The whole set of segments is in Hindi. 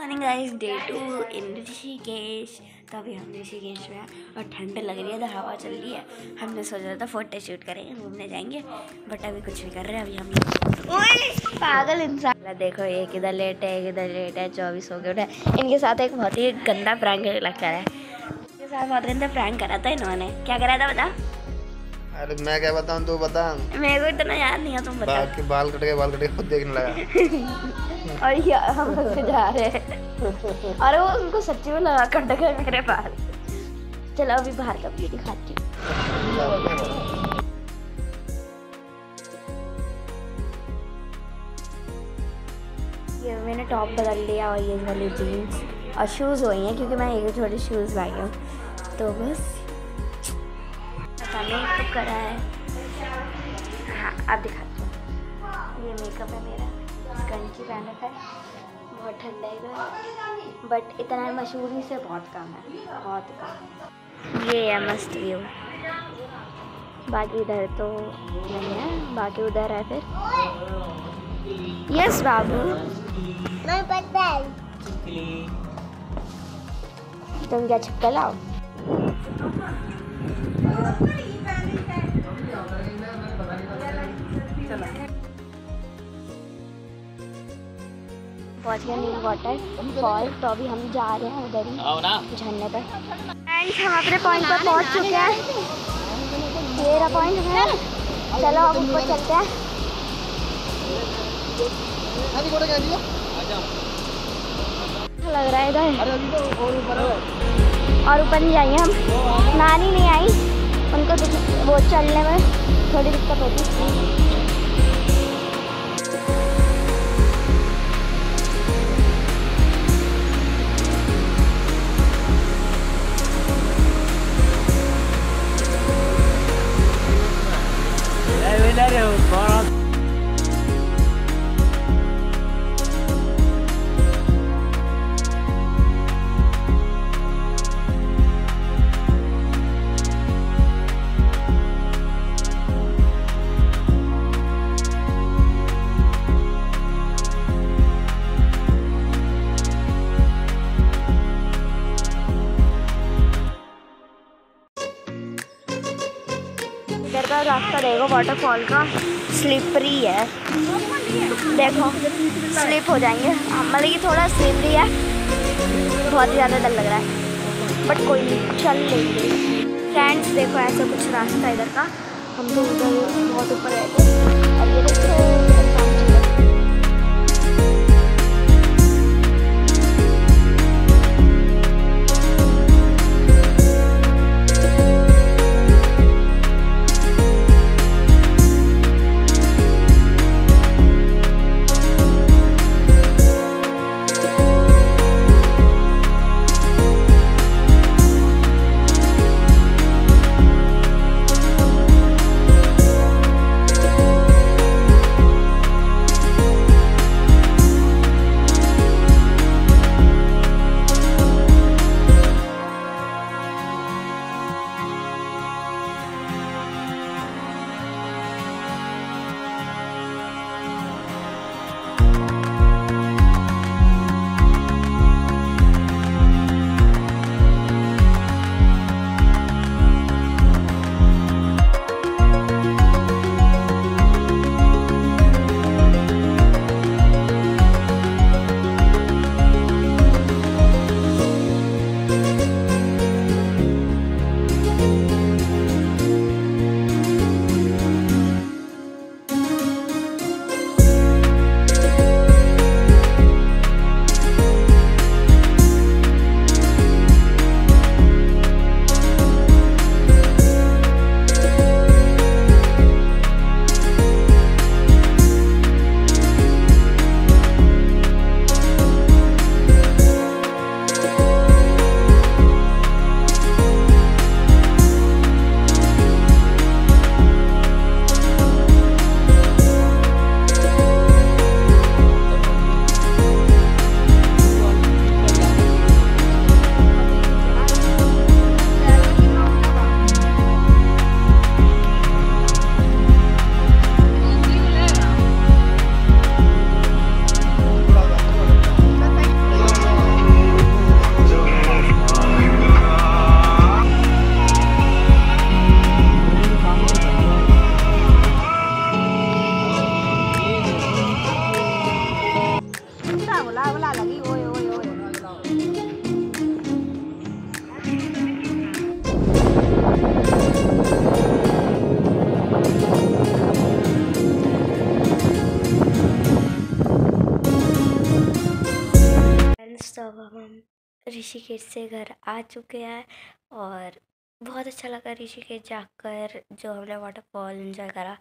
Morning guys day two in Rishikesh तो अभी हम ऋषिकेश में हैं और ठंड लग रही है तो हवा चल रही है। हमने सोचा था फ़ोटो शूट करेंगे, घूमने जाएँगे बट अभी कुछ नहीं कर रहे अभी हम पागल इंसान। देखो एक इधर लेट है एक इधर लेट है, चौबीस हो गए इनके साथ एक बहुत ही गंदा प्रैंक लगता है। इनके साथ बहुत गंदा प्रैंक करा था इन्होंने। क्या करा था, बता? अरे मैं क्या बताऊँ तू बता। मेरे को इतना याद नहीं है तुम बता। बाल के बाल कट गए बाल कट गए खुद देखने लगा। और ये हम लोग जा रहे हैं। अरे वो उनको सच्ची में लगा कर देगा मेरे बाल। चलो अभी बाहर का व्यू दिखाती हूँ। ये मैंने टॉप बदल लिया और ये वाली जीन्स और शूज़ वही हैं क्योंकि मैं एक छोटे शूज़ लाई हूँ। तो बस। मेकअप करा है। हाँ अब दिखाती हूँ। ये मेकअप है मेरा। कंची पहन रखा है। बहुत ठंडा है इधर। बट इतना मशहूरी से बहुत कम है। बहुत कम। ये है मस्त व्यू बाकी इधर तो नहीं है। बाकी उधर है फिर। यस बाबू। तुम क्या छिपका लाओ? पहुँच गया नील वाटर फॉल तो अभी हम जा रहे हैं उधर ही झरने पर फ्रेंड्स हम अपने पॉइंट पर पहुँच चुके हैं। ये पॉइंट है। चलो अब ऊपर चलते हैं। अच्छा लग रहा है इधर। और ऊपर नहीं जाएँगे हम। वो चलने में थोड़ी दिक्कत होती का रास्ता देखो वाटरफॉल का। स्लिपरी है। देखो स्लिप हो जाएँगे। मतलब कि थोड़ा स्लिपरी है। बहुत ज़्यादा डर लग रहा है। बट कोई नहीं, चल लेंगे। फ्रेंड्स देखो ऐसा कुछ रास्ता है इधर का। हम तो उधर बहुत ऊपर रहते ऋषिकेश से घर आ चुके हैं और बहुत अच्छा लगा ऋषिकेश जाकर जो हमने वाटरफॉल इन्जॉय करा,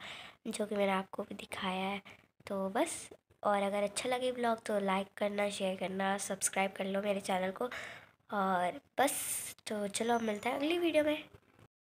जो कि मैंने आपको भी दिखाया है। तो बस, और अगर अच्छा लगे ब्लॉग तो लाइक करना शेयर करना सब्सक्राइब कर लो मेरे चैनल को। और बस तो चलो मिलते है अगली वीडियो में।